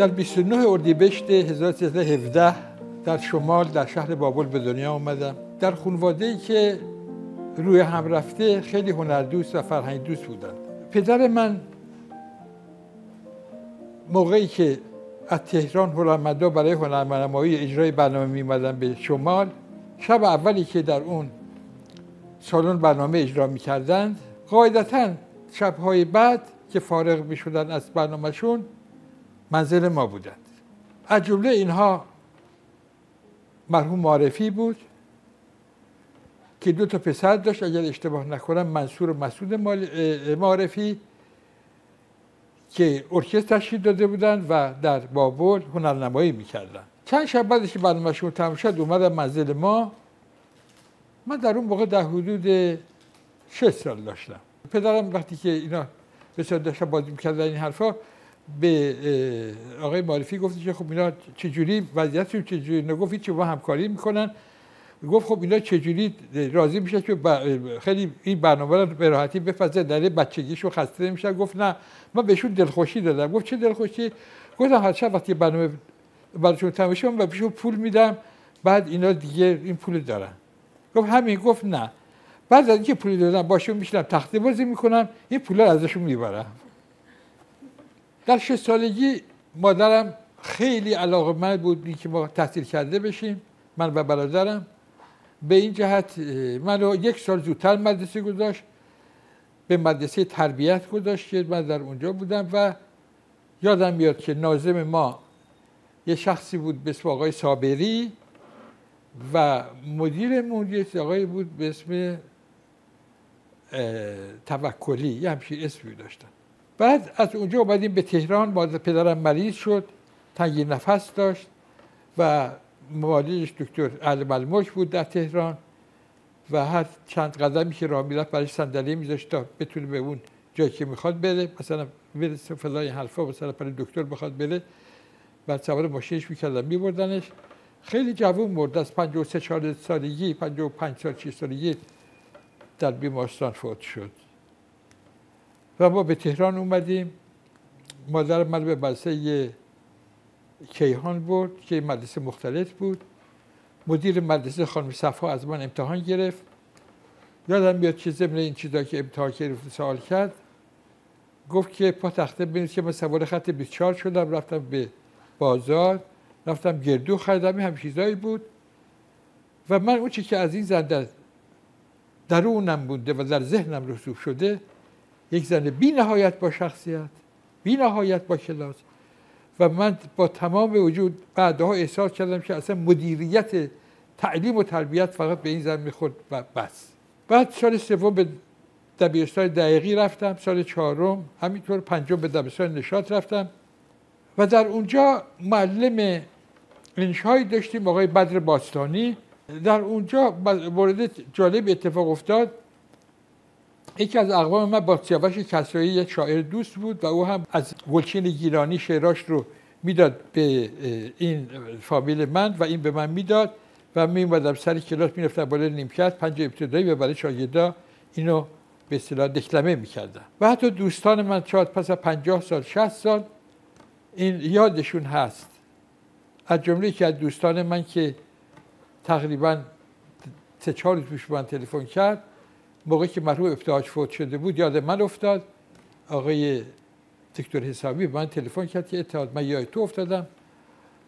در 29 اردیبهشت 1317 در شمال در شهر بابل به دنیا آمدم. در خانواده ای که روی هم رفته خیلی هنردوست و فرهنگ دوست بودند. پدر من موقعی که از تهران هنرمندا برای هنرنمایی اجرای برنامه میمدن به شمال شب اولی که در اون سالن برنامه اجرا می‌کردند قاعدتا شبهای بعد که فارغ می‌شدن از برنامهشون منزل ما بودند. از جمله اینها مرحوم معرفی بود که دو تا پسر داشت. اگر اشتباه نکنم منصور مسعود معرفی که ارکستر تشکیل داده بودند و در بابل هنرنمایی می‌کردن چند شب بعدش که برنامهشون تمام شد اومدن منزل ما. من در اون موقع در حدود 6 سال داشتم. پدرم وقتی که اینا بسیار داشتن بازی می‌کردن این حرفا به آقای معرفی گفت که خب اینا چجوری وضعیتشون چجوری؟ نگفت چه با همکاری می‌کنن. گفت خب اینا چجوری راضی میشه که خیلی این برنامه رو به راحتی بپذه در بچگیشو خسته میشه گفت نه من بهشون دلخوشی دادم. گفت چه دلخوشی؟ گفتم هر شب وقتی برنامه براشون تمام من بهشون پول میدم بعد اینا دیگه این پول دارن. گفت همین گفت نه. بعد از اینکه پول دادم باشون میشنم تخته بازی می‌کنم این پول ازشون می‌برم. در شش سالگی مادرم خیلی علاقه من بود که ما تحصیل کرده بشیم من و برادرم. به این جهت منو یک سال زودتر مدرسه گذاشت به مدرسه تربیت گذاشت که من در اونجا بودم و یادم میاد که نازم ما یه شخصی بود به اسم آقای صابری و مدیرمون یه آقای بود به اسم توکلی یه همچین اسمی داشتن. بعد از اونجا اومدیم به تهران با پدرم مریض شد تنگی نفس داشت و موالیش دکتر اهل ملموش بود در تهران و هر چند قدمی که راه می‌رفت برای صندلی میذاشت تا بتونه به اون جایی که می‌خواد بره. مثلا برسه فلان حرفا مثلا برای دکتر بخواد بره. بعد سوار ماشینش می‌کردن میبردنش. خیلی جوون مرد از 53 4 سالگی 55 سال 6 سالگی در بیمارستان فوت شد. و ما به تهران اومدیم. مادر من به مدرسه کیهان برد که مدرسه مختلف بود. مدیر مدرسه خانم صفا از من امتحان گرفت. یادم میاد که ضمن این چیزا که امتحان گرفت سوال کرد گفت که پا تخته بینید که من سوار خط 24 شدم رفتم به بازار رفتم گردو خریدم هم چیزایی بود. و من اون چی که از این زن در درونم بوده و در ذهنم رسوب شده یک زن بی نهایت با شخصیت بی نهایت با کلاس. و من با تمام وجود بعدها احساس کردم که اصلا مدیریت تعلیم و تربیت فقط به این زن می‌خورد و بس. بعد سال سوم به دبیرستان دقیقی رفتم. سال چهارم همینطور پنجم به دبیرستان نشاط رفتم. و در اونجا معلم انشایی داشتیم آقای بدر باستانی. در اونجا مورد جالب اتفاق افتاد. یکی از اقوام من با سیاوش کسرایی یک شاعر دوست بود و او هم از گلچین گیرانی شعراش رو می‌داد به این فامیل من و این به من می‌داد و می اومدم سر کلاس می‌رفتم بالای نیمکت پنج ابتدایی و برای شاگردا اینو به اصطلاح دکلمه می‌کردم و حتی دوستان من شاید پس از 50 سال 60 سال این یادشون هست. از جمله که از دوستان من که تقریبا سه چهار روز پیش من تلفن کرد موقعی که مرحوم ابتهاج فوت شده بود یاد من افتاد. آقای دکتر حسابی من تلفن کرد که اتحاد من یاد تو افتادم.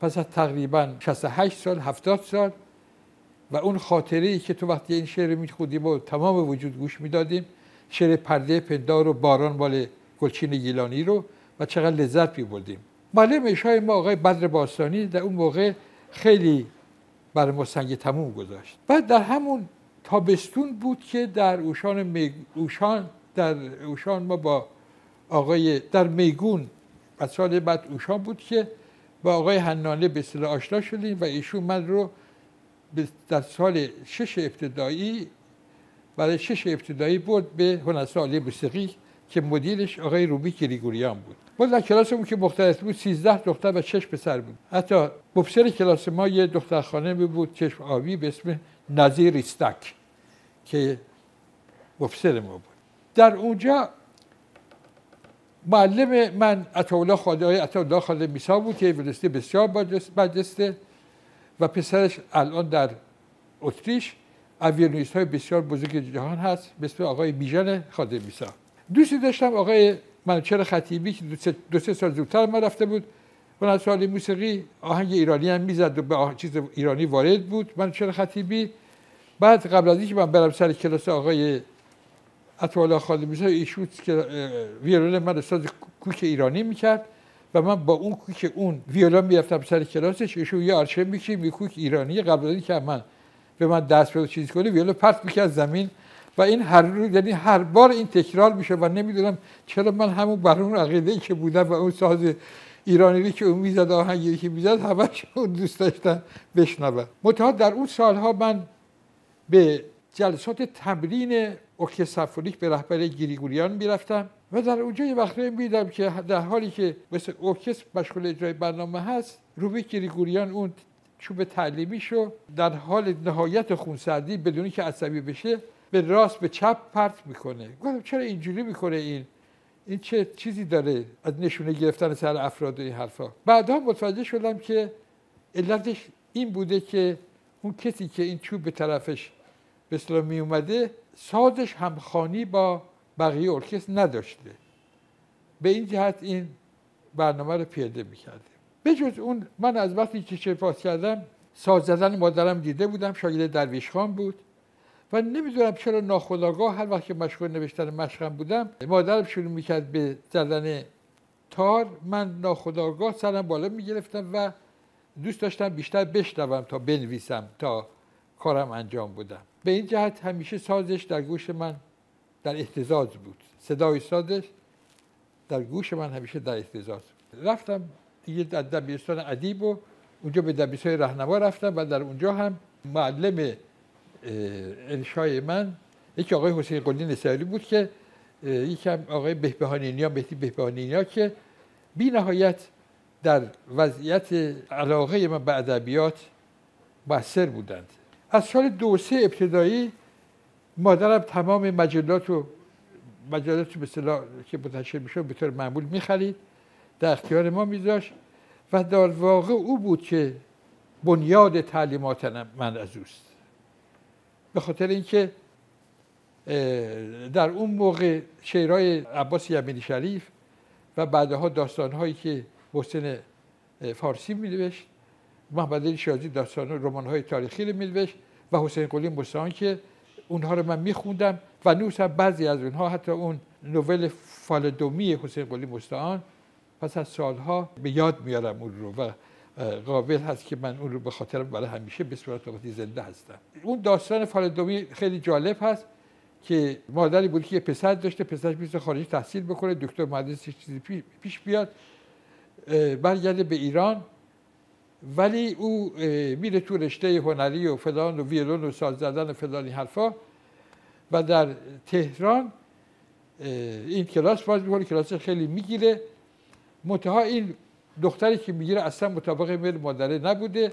پس از تقریبا 68 سال 70 سال و اون خاطره ای که تو وقتی این شعر میخوندیم و تمام وجود گوش می‌دادیم شعر پرده پندار و باران مال گلچین گیلانی رو و چقدر لذت میبردیم. معلم اشای ما آقای بدر باستانی در اون موقع خیلی برای ما سنگ تموم گذاشت. بعد در همون تابستون بود که در اوشان, اوشان در اوشان ما با آقای در میگون از سال بعد اوشان بود که با آقای حنانه به اصطلاح آشنا شدیم و ایشون من رو در سال شش ابتدایی برای شش ابتدایی بود به هنرستان عالی موسیقی که مدیرش آقای روبی گریگوریان بود. ما در کلاسمون که مختلف بود 13 دختر و 6 پسر بود. حتی مبصر کلاس ما یه دختر خانمی بود چشم آبی به اسم نظیر استک. که مبصر ما بود. در اونجا معلم من عطاولا خالد های عطاولا خالد میسا بود که ونستی بسیار برجسته و پسرش الان در اتریش اویرنویست های بسیار بزرگ جهان هست. مثل آقای بیژن خالد میسا. دوستی داشتم آقای منوچهر خطیبی که دو سه سال زودتر ما رفته بود. و سال موسیقی آهنگ ایرانی هم می‌زد و به چیز ایرانی وارد بود. منوچهر خطیبی بعد قبل از اینکه من برم سر کلاس آقای اطوالا خادمی ایشون که ویولون من استاد کوک ایرانی می‌کرد و من با اون کوک اون ویولون می‌رفتم سر کلاسش ایشون یه آرشه می‌کشید می کوک ایرانی. قبل از اینکه من به من دست به چیز کنه ویولون پرت می‌کرد زمین و این هر رو یعنی هر بار این تکرار میشه و نمی‌دونم چرا من همون بر اون عقیده که بودم و اون ساز ایرانی که اون می‌زد آهنگی که می‌زد همش اون دوست داشتن بشنوه متها در اون سالها من به جلسات تمرین ارکستر سمفونیک به رهبری گریگوریان می‌رفتم و در اونجا یه وقتی میدم که در حالی که مثل ارکستر مشغول اجرای برنامه هست روبی گریگوریان اون چوب تعلیمی شو در حال نهایت خونسردی بدونی که عصبی بشه به راست به چپ پرت می‌کنه. گفتم چرا اینجوری می‌کنه این؟ این چه چیزی داره از نشونه گرفتن سر افراد این حرفا؟ بعدها متوجه شدم که علتش این بوده که اون کسی که این چوب به طرفش به اصطلاح می اومده سازش همخانی با بقیه ارکستر نداشته. به این جهت این برنامه رو پیاده می‌کرده به جز اون من از وقتی که چه کردم ساز زدن مادرم دیده بودم شاگرد درویش خان بود. و نمی‌دونم چرا ناخداگاه هر وقت که مشغول نوشتن مشقم بودم مادرم شروع می‌کرد به زدن تار. من ناخداگاه سرم بالا می‌گرفتم و دوست داشتم بیشتر بشنوم تا بنویسم تا کارم انجام بودم به این جهت همیشه سازش در گوش من در احتزاز بود. صدای سازش در گوش من همیشه در احتزاز بود. رفتم دیگه در دبیرستان ادیب و اونجا به دبیرستان رهنما رفتم و در اونجا هم معلم انشای من یکی آقای حسین قلی نصیری بود که یکم آقای بهبهانینیا بهتی بهبهانینیا که بی نهایت در وضعیت علاقه من به ادبیات موثر بودند. از سال دو سه ابتدایی مادرم تمام مجلات و مجلات به که منتشر می‌شد به طور معمول می‌خرید در اختیار ما میذاشت و در واقع او بود که بنیاد تعلیمات من از اوست. به خاطر اینکه در اون موقع شعرهای عباس یمینی شریف و بعدها داستانهایی که محسن فارسی می نوشت محمد علی شازی داستان رمان های تاریخی رو می و حسین قلی مستعان که اونها رو من میخوندم و نوس هم بعضی از اونها حتی اون نوول فالدومی حسین قلی مستعان. پس از سالها به یاد میارم اون رو و قابل هست که من اون رو به خاطرم برای همیشه به صورت وقتی زنده هستم. اون داستان فالدومی خیلی جالب هست که مادری بود که یه پسر داشته پسرش میشه خارج تحصیل بکنه دکتر مهندس چیزی پیش بیاد. برگرده به ایران ولی او میره تو رشته هنری و فلان و ویولون و ساز زدن و فلانی حرفا. و در تهران این کلاس باز می‌کنه کلاس خیلی می‌گیره. منتها این دختری که می‌گیره اصلا مطابق میل مادره نبوده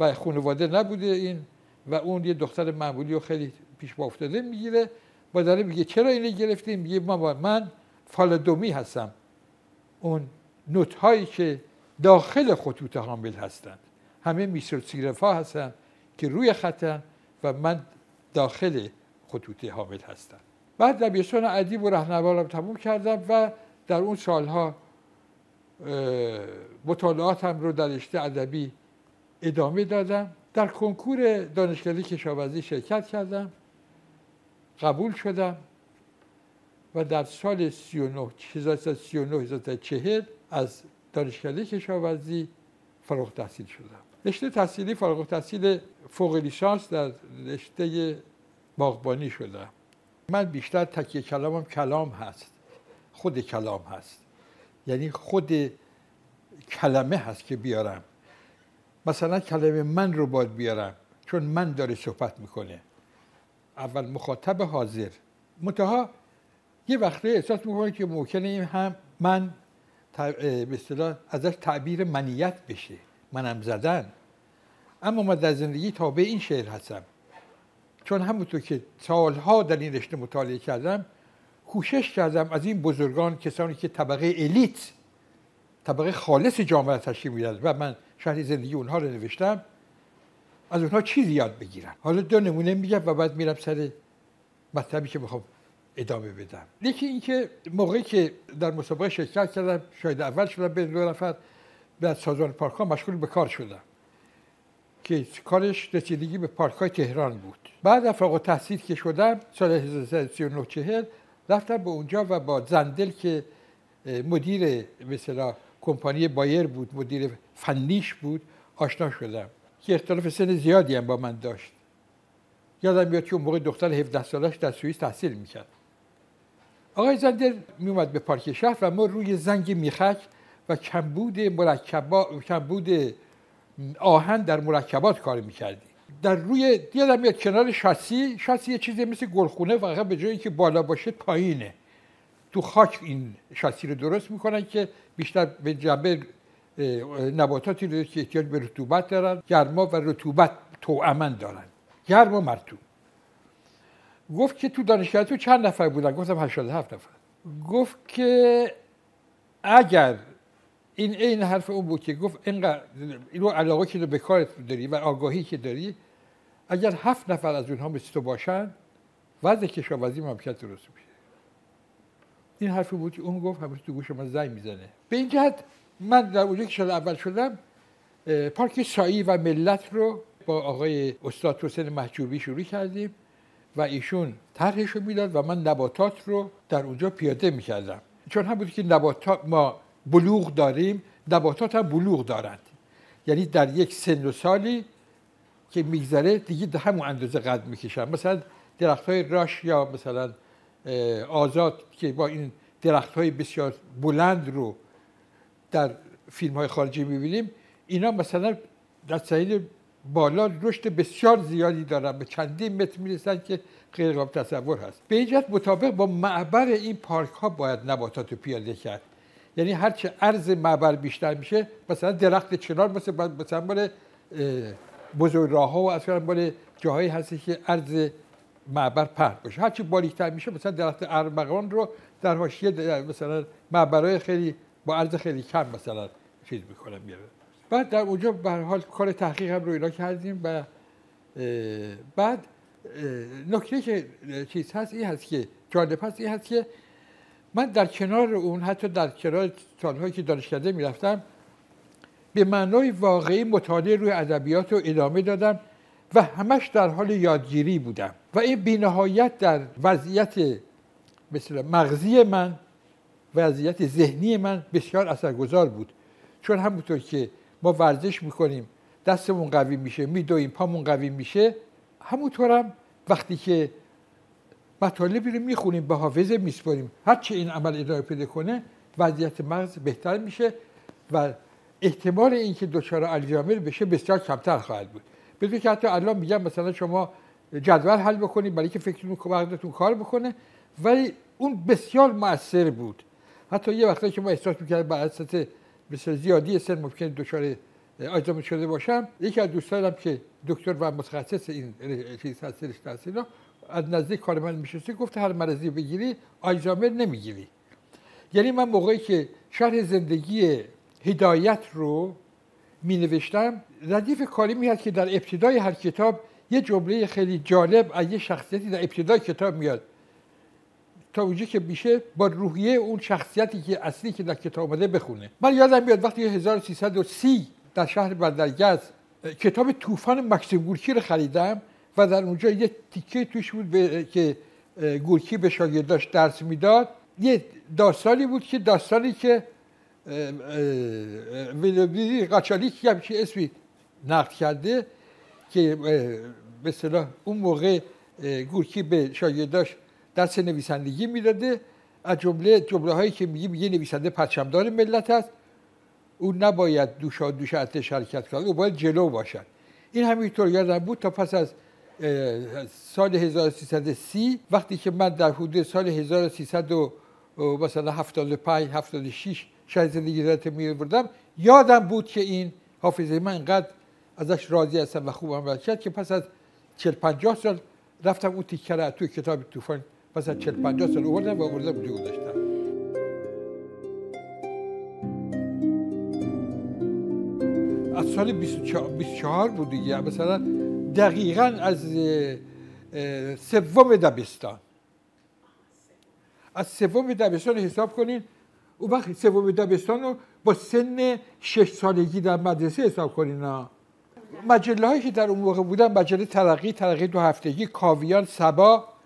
و خانواده نبوده این. و اون یه دختر معمولی و خیلی پیش با افتاده می‌گیره. مادره میگه چرا اینو گرفتیم میگه ماما من فالدومی هستم. اون نوت هایی که داخل خطوط حامل هستند. همه میسر سیرفا هستن که روی خطن و من داخل خطوط حامل هستم. بعد دبیرستان ادیب و رهنوارم تموم کردم و در اون سالها مطالعاتم رو در رشته ادبی ادامه دادم. در کنکور دانشگاهی کشاورزی شرکت کردم. قبول شدم و در سال 39 1939 از دانشکده کشاورزی فارغ تحصیل شدم. رشته تحصیلی فارغ تحصیل فوق لیسانس در رشته باغبانی شدم. من بیشتر تکیه کلامم کلام هست. خود کلام هست. یعنی خود کلمه هست که بیارم. مثلا کلمه من رو باید بیارم چون من داره صحبت می‌کنه. اول مخاطب حاضر. منتها یه وقتی احساس می‌کنه که ممکنه این هم من به ازش تعبیر منیت بشه منم زدن. اما من در زندگی تابع این شعر هستم. چون همونطور که سالها در این رشته مطالعه کردم کوشش کردم از این بزرگان کسانی که طبقه الیت طبقه خالص جامعه تشکیل می‌داد و من شهر زندگی اونها رو نوشتم از اونها چیزی یاد بگیرم. حالا دو نمونه میگم و بعد میرم سر مطلبی که می‌خوام ادامه بدم. یکی اینکه موقعی که در مسابقه شرکت کردم شاید اول شدم به دو نفر بعد سازمان پارک ها مشغول به کار شدم که کارش رسیدگی به پارک های تهران بود. بعد از فوق تحصیل که شدم سال 1339 رفتم به اونجا و با زندل که مدیر مثلا کمپانی بایر بود مدیر فنیش بود آشنا شدم که اختلاف سن زیادی هم با من داشت. یادم میاد که اون موقع دختر 17 سالش در سوئیس تحصیل می‌کرد. آقای زندل میومد به پارک شهر و ما روی زنگ میخک و کمبود مرکبات کمبود آهن در مرکبات کار می‌کردیم. در روی یادم میاد کنار شاسی شاسی یه چیزی مثل گلخونه فقط به جایی که بالا باشه پایینه. تو خاک این شاسی رو درست می‌کنن که بیشتر به جنبه نباتاتی رو که احتیاج به رطوبت دارن گرما و رطوبت توامن دارن. گرم و مرتوب گفت که تو دانشگاه تو چند نفر بودن؟ گفتم 87 نفر. گفت که اگر این این حرف اون بود که گفت اینقدر اینو علاقه که به کارت داری و آگاهی که داری اگر هفت نفر از اونها مثل تو باشن وضع کشاورزی ممکن درست میشه. این حرفی بود که اون گفت همیشه تو گوش من زنگ می‌زنه. به این جهت من در اونجا که شده اول شدم پارک سایی و ملت رو با آقای استاد حسین محجوبی شروع کردیم. و ایشون طرحش رو می‌داد و من نباتات رو در اونجا پیاده می‌کردم. چون هم بود که نباتات ما بلوغ داریم نباتات هم بلوغ دارند. یعنی در یک سن و سالی که میگذره دیگه همون اندازه قد می‌کشن. مثلا درخت های راش یا مثلا آزاد که با این درخت های بسیار بلند رو در فیلم های خارجی می‌بینیم اینا مثلا در سعید بالا رشد بسیار زیادی دارن. به چندین متر می‌رسن که غیر قابل تصور هست. به اینجا مطابق با معبر این پارک ها باید نباتات رو پیاده کرد. یعنی هرچه عرض معبر بیشتر میشه مثلا درخت چنار مثل مثلا مال بزرگ راه ها و اصلا مال جاهایی هستی که عرض معبر پهن باشه. هرچی باریکتر میشه مثلا درخت ارمغان رو در حاشیه مثلا معبرهای خیلی با عرض خیلی کم مثلا چیز می‌کنم میاره بعد در اونجا به حال کار تحقیق هم رو اینا کردیم و بعد نکته که چیز هست این هست که جالب هست این هست که من در کنار اون حتی در کنار سالهایی که دانشکده می‌رفتم به معنای واقعی مطالعه روی ادبیات رو ادامه دادم و همش در حال یادگیری بودم. و این بینهایت در وضعیت مثل مغزی من وضعیت ذهنی من بسیار اثرگذار بود. چون همونطور که ما ورزش می‌کنیم. دستمون قوی میشه میدویم پامون قوی میشه. همونطورم وقتی که مطالبی رو می‌خونیم به حافظه میسپاریم. هرچه این عمل ادامه پیدا کنه وضعیت مغز بهتر میشه و احتمال اینکه دچار الزایمر بشه بسیار کمتر خواهد بود. بدون که حتی الان میگم مثلا شما جدول حل بکنید برای که فکر مغزتون کار بکنه ولی اون بسیار مؤثر بود. حتی یه وقتی که ما احساس می‌کردیم بر اساس بسیار زیادی سن ممکن دچار آزمون شده باشم. یکی از دوستانم که دکتر و متخصص این چیز هست تحصیل از نزدیک کار من میشسته گفت هر مرضی بگیری آلزایمر نمی‌گیری. یعنی من موقعی که شرح زندگی هدایت رو می نوشتم ردیف کاری میاد که در ابتدای هر کتاب یه جمله خیلی جالب از یه شخصیتی در ابتدای کتاب میاد. تا اونجا که میشه با روحیه اون شخصیتی که اصلی که در کتاب آمده بخونه. من یادم میاد وقتی 1330 در شهر بندرگز کتاب طوفان مکسیم گورکی رو خریدم و در اونجا یه تیکه توش بود که گورکی به شاگرداش درس می‌داد. یه داستانی بود که داستانی که ویلوبی قاچالیک که اسمی نقد کرده که به صلاح اون موقع گورکی به شاگرداش درس نویسندگی می‌داده. از جمله جمله هایی که میگه میگه نویسنده پرچمدار ملت است. او نباید دوشا دوش ارتش حرکت کنه او باید جلو باشد. این همینطور یادم بود تا پس از سال 1330 وقتی که من در حدود سال 1300 مثلا 75 76 شاید زندگی رات می بردم یادم بود که این حافظه من انقدر ازش راضی هستم و خوبم رد که پس از 40 50 سال رفتم اون تیکه توی کتاب طوفان پس از 40 50 سال آوردم و آوردم اونجا گذاشتم. از سال 24 بود دیگه. مثلا دقیقا از سوم دبستان. از سوم دبستان حساب کنین. او وقت سوم دبستان رو با سن شش سالگی در مدرسه حساب کنین مجله هایی که در اون موقع بودن مجله ترقی ترقی دو هفتگی کاویان سبا.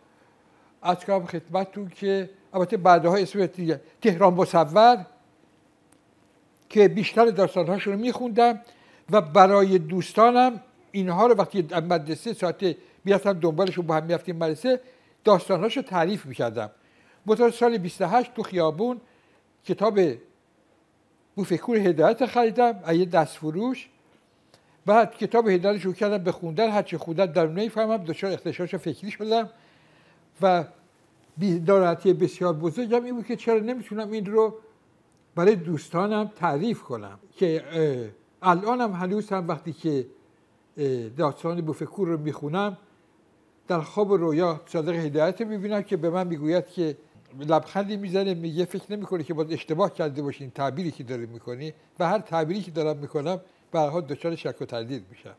از کنم خدمتتون که البته بعدها اسم دیگه. تهران مصور که بیشتر داستانهاشون رو میخوندم و برای دوستانم اینها رو وقتی مدرسه ساعت می‌رفتم دنبالشون با هم می‌رفتیم مدرسه داستانهاش رو تعریف می‌کردم. مطور سال 28 تو خیابون کتاب بوفکور هدایت خریدم یه دست فروش. بعد کتاب هدایت رو کردم به خوندن هرچی خوندن در نمی‌فهمم دچار اختشاش فکری شدم. و ناراحتی بسیار بزرگم این بود که چرا نمی‌تونم این رو برای دوستانم تعریف کنم که الانم هنوز هم وقتی که داستان بوفکور رو می‌خونم در خواب رویا صادق هدایت می‌بینم که به من می‌گوید که لبخندی می‌زنه میگه فکر نمی‌کنه که باید اشتباه کرده باشین تعبیری که داره می‌کنی و هر تعبیری که دارم می‌کنم برها دچار شک و تردید میشم.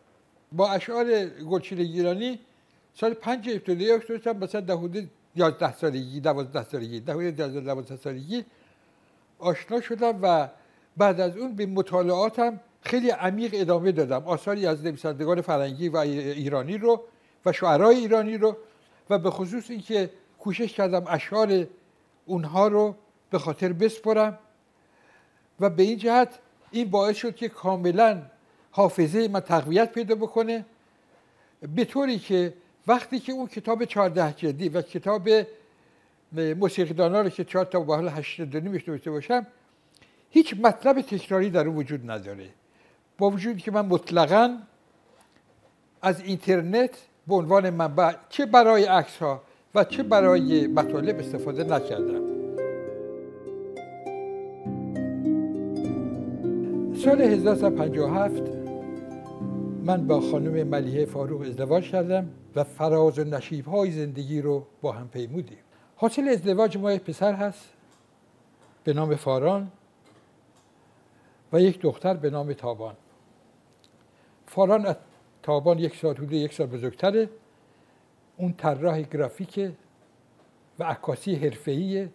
با اشعار گلچین گیرانی سال پنج ابتدایی اکتبر مثلا در حدود 11 سالگی 12 سالگی در حدود 12 سالگی آشنا شدم و بعد از اون به مطالعاتم خیلی عمیق ادامه دادم. آثاری از نویسندگان فرنگی و ایرانی رو و شعرهای ایرانی رو و به خصوص اینکه کوشش کردم اشعار اونها رو به خاطر بسپرم و به این جهت این باعث شد که کاملا حافظه من تقویت پیدا بکنه. به طوری که وقتی که اون کتاب چهارده جلدی و کتاب موسیقیدانا رو که چهار تا با حال هشت دونی نوشته باشم هیچ مطلب تکراری در اون وجود نداره. با وجود که من مطلقا از اینترنت به عنوان منبع چه برای عکس ها و چه برای مطالب استفاده نکردم. سال 1357 من با خانم ملیه فاروق ازدواج کردم و فراز و نشیب های زندگی رو با هم پیمودیم. حاصل ازدواج ما یک پسر هست به نام فاران و یک دختر به نام تابان. فاران از تابان یک سال حدود یک سال بزرگتره. اون طراح گرافیک و عکاسی حرفه‌ایه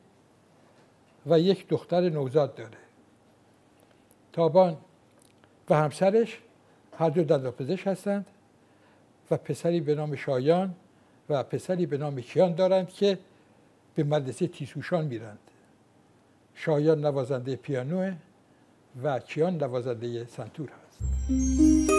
و یک دختر نوزاد داره. تابان و همسرش هر دو دندانپزشک هستند و پسری به نام شایان و پسری به نام کیان دارند که به مدرسه تیسوشان میرند. شایان نوازنده پیانو و کیان نوازنده سنتور هست.